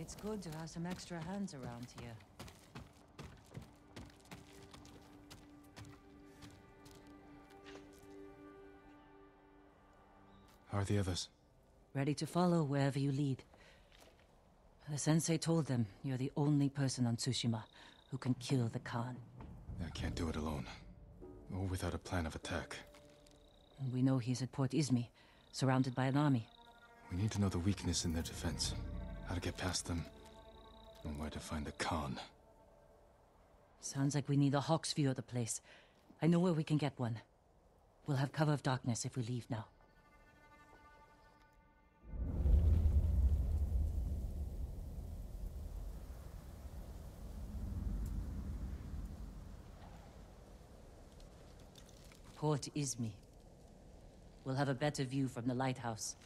It's good to have some extra hands around here. How are the others? Ready to follow wherever you lead. The sensei told them you're the only person on Tsushima who can kill the Khan. I can't do it alone. Or without a plan of attack. And we know he's at Port Izumi, surrounded by an army. We need to know the weakness in their defense. How to get past them. And where to find the Khan. Sounds like we need a hawk's view of the place. I know where we can get one. We'll have cover of darkness if we leave now. Port Izumi. We'll have a better view from the lighthouse.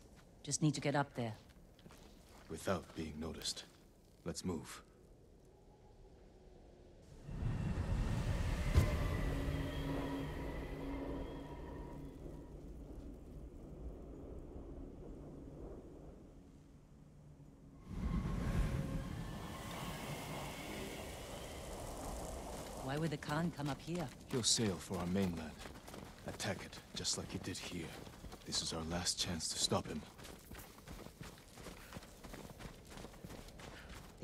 Just need to get up there. Without being noticed. Let's move. Why would the Khan come up here? He'll sail for our mainland. Attack it, just like he did here. This is our last chance to stop him.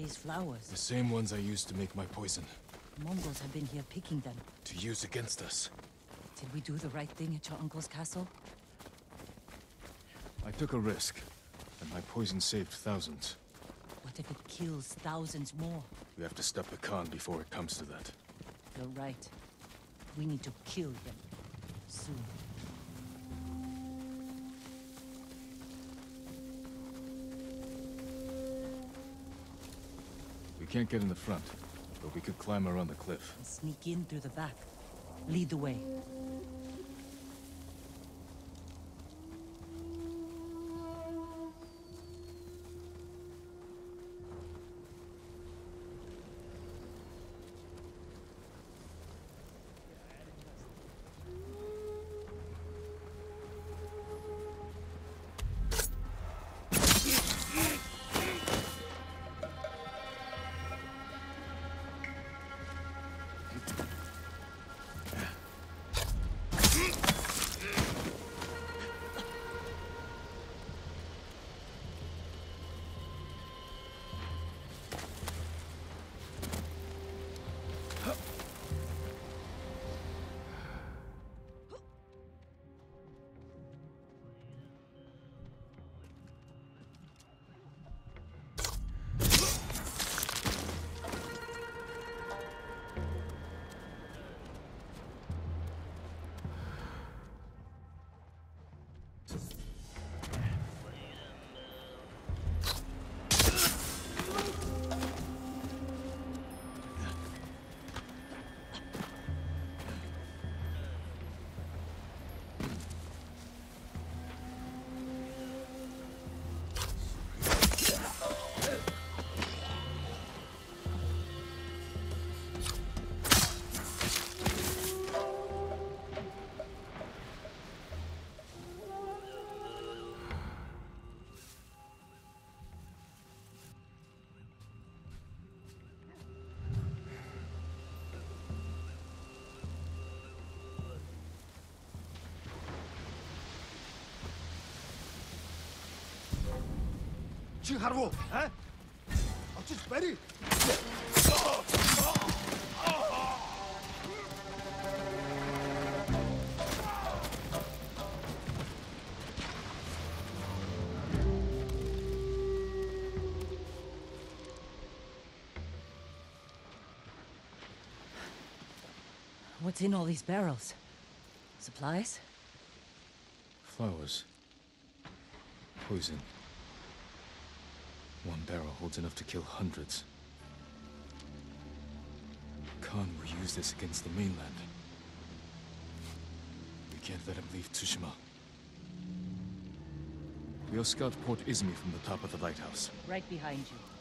These flowers. The same ones I used to make my poison. Mongols have been here picking them. To use against us. Did we do the right thing at your uncle's castle? I took a risk, and my poison saved thousands. What if it kills thousands more? We have to stop the Khan before it comes to that. You're right. We need to kill him. Soon. Can't get in the front, but we could climb around the cliff. And sneak in through the back. Lead the way. Чи харав уу? Аа? Очиж барь. What's in all these barrels? Supplies? Flowers. Poison. One barrel holds enough to kill hundreds. Khan will use this against the mainland. We can't let him leave Tsushima. We'll scout Port Izumi from the top of the lighthouse. Right behind you.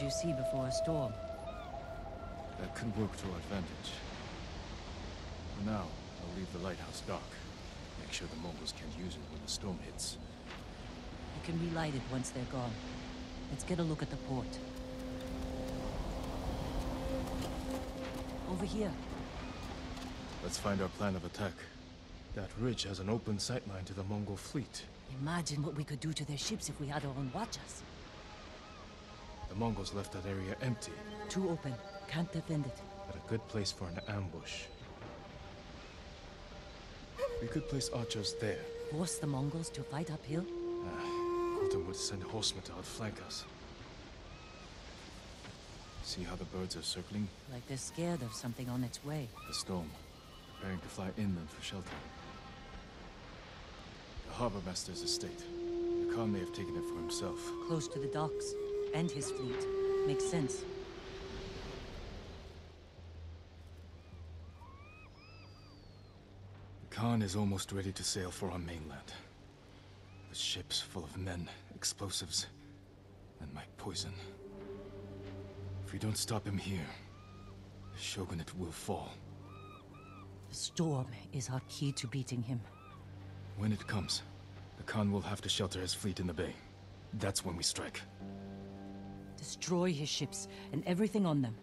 You see before a storm. That could work to our advantage. For now, I'll leave the lighthouse dark. Make sure the Mongols can't use it when the storm hits. It can be lighted once they're gone. Let's get a look at the port. Over here. Let's find our plan of attack. That ridge has an open sightline to the Mongol fleet. Imagine what we could do to their ships if we had our own watchers. The Mongols left that area empty, Too open. Can't defend it. but a good place for an ambush. We could place archers there. Force the Mongols to fight uphill? Ah, Khotun would send horsemen to outflank us. See how the birds are circling? Like they're scared of something on its way. The storm. Preparing to fly inland for shelter. The harbor master's estate. The Khan may have taken it for himself. Close to the docks. And his fleet. Makes sense. The Khan is almost ready to sail for our mainland. The ship's full of men, explosives, and my poison. If we don't stop him here, the shogunate will fall. The storm is our key to beating him. When it comes, the Khan will have to shelter his fleet in the bay. That's when we strike. Destroy his ships and everything on them.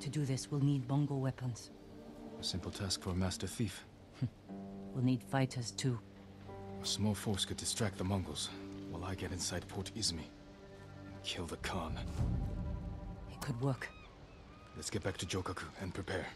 To do this, we'll need Mongol weapons. A simple task for a master thief. We'll need fighters too. A small force could distract the Mongols, while I get inside Port Izumi and kill the Khan. It could work. Let's get back to Jokaku and prepare.